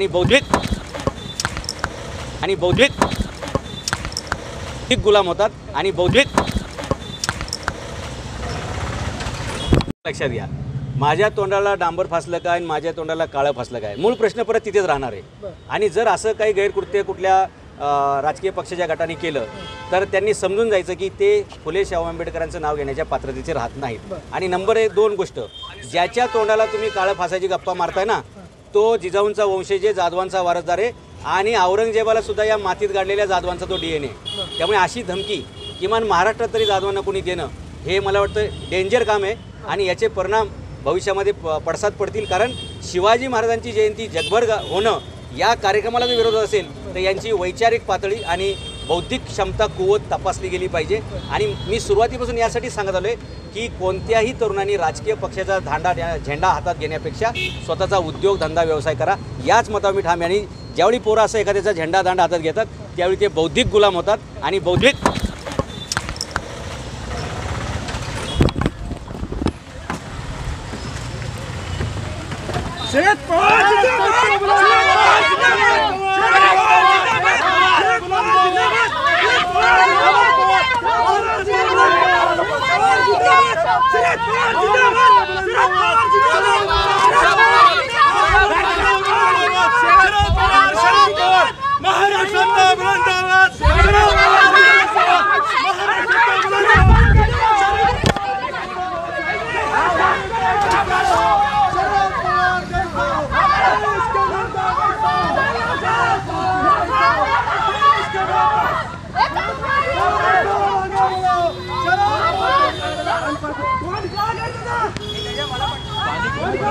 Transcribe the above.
आणि बौद्धिक आणि बौद्धिक गुलाम होतात आणि बौद्धिक लक्षात घ्या. माझ्या तोंडाला डांबर फासलं काय आणि माझ्या तोंडाला काळं फासलं काय? मूळ प्रश्न परत तिथेच राहणार आहे. आणि जर असं काही गैरकृत्य कुठल्या राजकीय पक्षाच्या गटाने केलं तर त्यांनी समजून जायचं की ते फुले शाहू आंबेडकरांचं नाव घेण्याच्या पात्रतेचे राहत नाहीत. आणि नंबर एक दोन गोष्ट. ज्याच्या तोंडाला तुम्ही काळं फासाची गप्पा मारताय ना तो जिजाऊंचा वंशज आहे जाधवांचा वारसदार आहे. आणि औरंगजेबाला सुद्धा या मातीत गाडलेल्या जाधवांचा तो डी एन ए त्यामुळे अशी धमकी किमान महाराष्ट्रात तरी जाधवांना कोणी देणं हे मला वाटतं डेंजर काम आहे. आणि याचे परिणाम भविष्यामध्ये प पडसाद पडतील. कारण शिवाजी महाराजांची जयंती जगभर होणं या कार्यक्रमाला जर विरोध असेल तर यांची वैचारिक पातळी आणि बौद्धिक क्षमता कुवत तपासली गेली पाहिजे. आणि मी सुरुवातीपासून यासाठी सांगत आलो आहे की कोणत्याही तरुणांनी राजकीय पक्षाचा धांडा द्या- झेंडा हातात घेण्यापेक्षा स्वतःचा उद्योग धंदा व्यवसाय करा. याच मतावर मी ठाम आहे. आणि ज्यावेळी पोरं असं एखाद्याचा झेंडा दांडा हातात घेतात त्यावेळी ते बौद्धिक गुलाम होतात आणि बौद्धिक! शरद पवार जिंदाबाद! शरद पवार जिंदाबाद! शरद पवार जिंदाबाद! शरद पवार जिंदाबाद! शरद पवार जिंदाबाद! शरद पवार, शरद पवार! महाराष्ट्रातला वृंदावन! शरद पवार जिंदाबाद! महाराष्ट्रातला वृंदावन! हॅलो